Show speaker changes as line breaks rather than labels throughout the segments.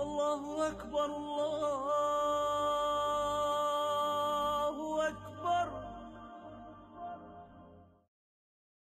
الله أكبر الله أكبر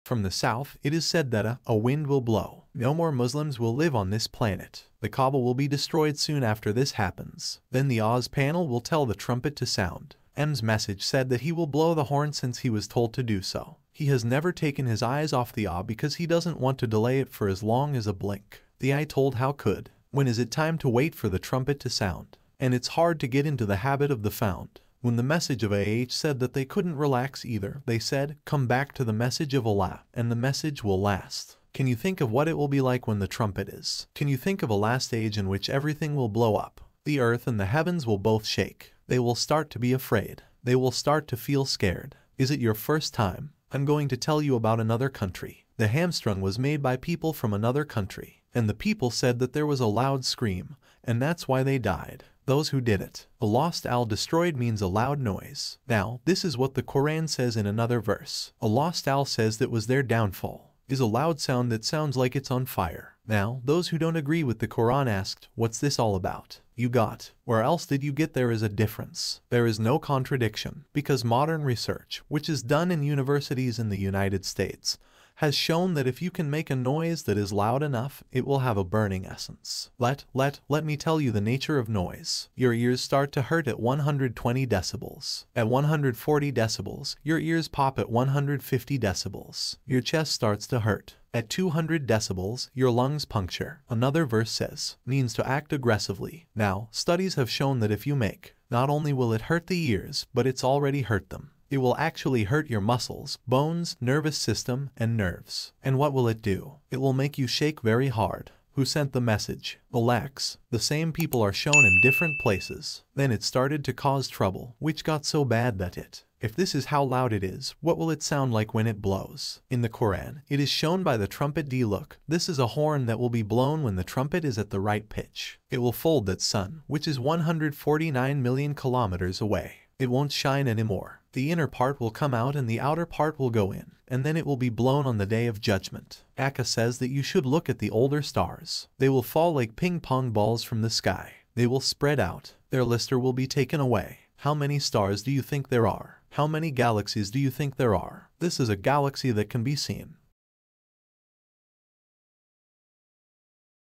From the south, it is said that a, a wind will blow. No more Muslims will live on this planet. The Kaaba will be destroyed soon after this happens. Then the Oz panel will tell the trumpet to sound. M's message said that he will blow the horn since he was told to do so. He has never taken his eyes off the Ah because he doesn't want to delay it for as long as a blink. The I told how could. When is it time to wait for the trumpet to sound? And it's hard to get into the habit of the found. When the message of AH said that they couldn't relax either, they said, come back to the message of Allah, and the message will last. Can you think of what it will be like when the trumpet is? Can you think of a last age in which everything will blow up? The earth and the heavens will both shake. They will start to be afraid. They will start to feel scared. Is it your first time? I'm going to tell you about another country. The hamstrung was made by people from another country, and the people said that there was a loud scream, and that's why they died. Those who did it. A lost owl destroyed means a loud noise. Now, this is what the Quran says in another verse. A lost owl says that was their downfall is a loud sound that sounds like it's on fire. Now, those who don't agree with the Quran asked, what's this all about? You got. Where else did you get there is a difference. There is no contradiction, because modern research, which is done in universities in the United States, has shown that if you can make a noise that is loud enough, it will have a burning essence. Let, let, let me tell you the nature of noise. Your ears start to hurt at 120 decibels. At 140 decibels, your ears pop at 150 decibels. Your chest starts to hurt. At 200 decibels, your lungs puncture. Another verse says, means to act aggressively. Now, studies have shown that if you make, not only will it hurt the ears, but it's already hurt them. It will actually hurt your muscles, bones, nervous system, and nerves. And what will it do? It will make you shake very hard. Who sent the message? Alex. The same people are shown in different places. Then it started to cause trouble, which got so bad that it. If this is how loud it is, what will it sound like when it blows? In the Quran, it is shown by the trumpet D look. This is a horn that will be blown when the trumpet is at the right pitch. It will fold that sun, which is 149 million kilometers away. It won't shine anymore. The inner part will come out and the outer part will go in, and then it will be blown on the day of judgment. Akka says that you should look at the older stars. They will fall like ping pong balls from the sky. They will spread out. Their luster will be taken away. How many stars do you think there are? How many galaxies do you think there are? This is a galaxy that can be seen.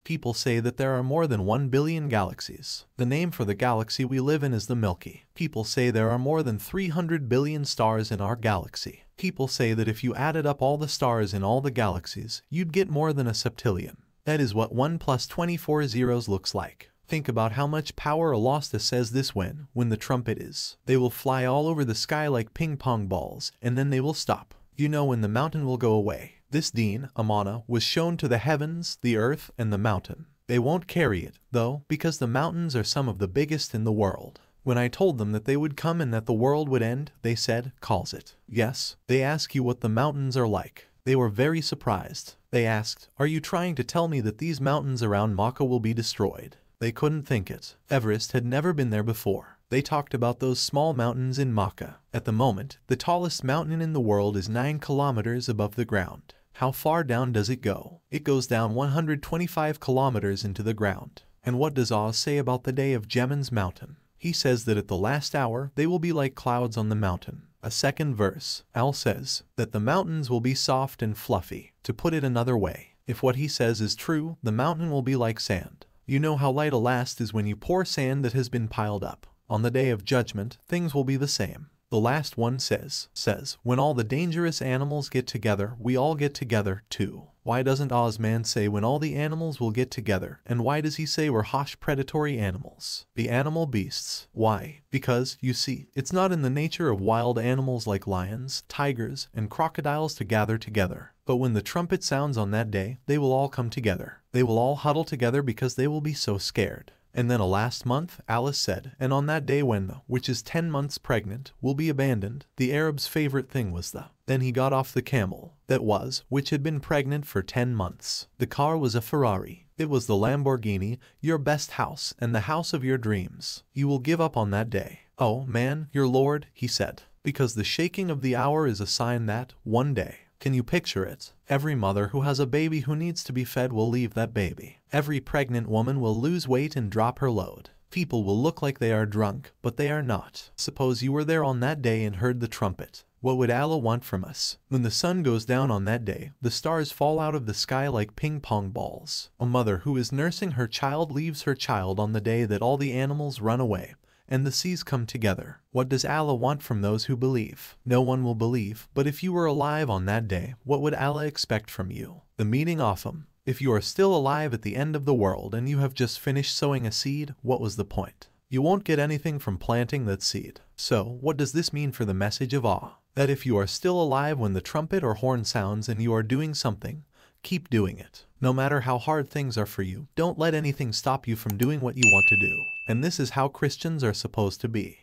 People say that there are more than 1 billion galaxies. The name for the galaxy we live in is the Milky. People say there are more than 300 billion stars in our galaxy. People say that if you added up all the stars in all the galaxies, you'd get more than a septillion. That is what 1 plus 24 zeros looks like. Think about how much power Alasta says this when, when the trumpet is. They will fly all over the sky like ping pong balls, and then they will stop. You know when the mountain will go away. This Dean, Amana, was shown to the heavens, the earth, and the mountain. They won't carry it, though, because the mountains are some of the biggest in the world. When I told them that they would come and that the world would end, they said, calls it. Yes, they ask you what the mountains are like. They were very surprised. They asked, are you trying to tell me that these mountains around Makkah will be destroyed? They couldn't think it. Everest had never been there before. They talked about those small mountains in Makkah. At the moment, the tallest mountain in the world is 9 kilometers above the ground. How far down does it go? It goes down 125 kilometers into the ground. And what does Oz say about the day of Jemin's mountain? He says that at the last hour they will be like clouds on the mountain. A second verse, Al says that the mountains will be soft and fluffy. To put it another way, if what he says is true, the mountain will be like sand. You know how light a last is when you pour sand that has been piled up. On the day of judgment, things will be the same. The last one says, says, when all the dangerous animals get together, we all get together too. Why doesn't Ozman say when all the animals will get together? And why does he say we're harsh predatory animals? The animal beasts. Why? Because, you see, it's not in the nature of wild animals like lions, tigers, and crocodiles to gather together. But when the trumpet sounds on that day, they will all come together. They will all huddle together because they will be so scared. And then a last month, Alice said, and on that day when the, which is ten months pregnant, will be abandoned, the Arab's favorite thing was the. Then he got off the camel, that was, which had been pregnant for ten months. The car was a Ferrari. It was the Lamborghini, your best house, and the house of your dreams. You will give up on that day. Oh, man, your lord, he said, because the shaking of the hour is a sign that, one day, Can you picture it? Every mother who has a baby who needs to be fed will leave that baby. Every pregnant woman will lose weight and drop her load. People will look like they are drunk, but they are not. Suppose you were there on that day and heard the trumpet. What would Allah want from us? When the sun goes down on that day, the stars fall out of the sky like ping pong balls. A mother who is nursing her child leaves her child on the day that all the animals run away and the seas come together. What does Allah want from those who believe? No one will believe, but if you were alive on that day, what would Allah expect from you? The meaning of him. If you are still alive at the end of the world and you have just finished sowing a seed, what was the point? You won't get anything from planting that seed. So, what does this mean for the message of awe? That if you are still alive when the trumpet or horn sounds and you are doing something, Keep doing it. No matter how hard things are for you, don't let anything stop you from doing what you want to do. And this is how Christians are supposed to be.